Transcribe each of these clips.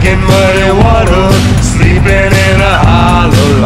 drinking muddy water, sleeping in a hollow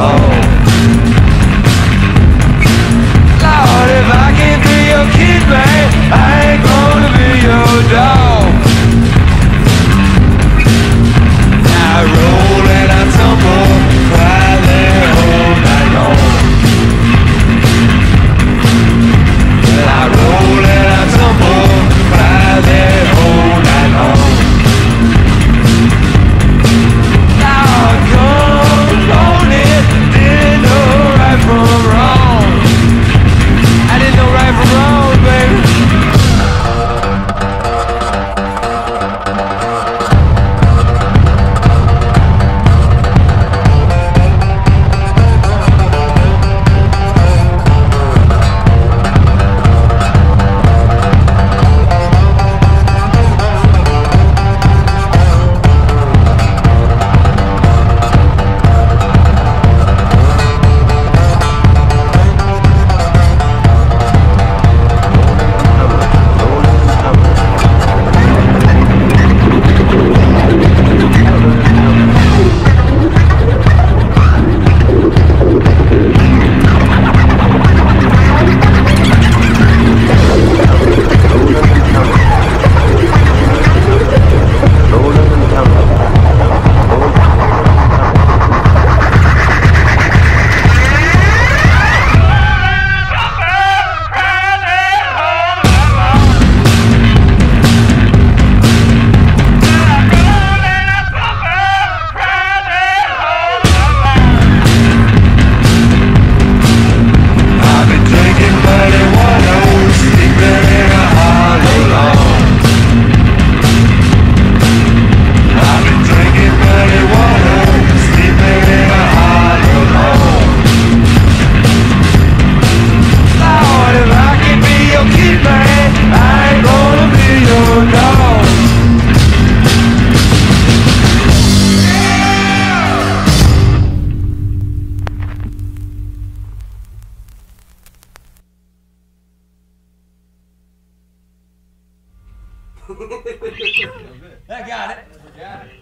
I got it. Got it.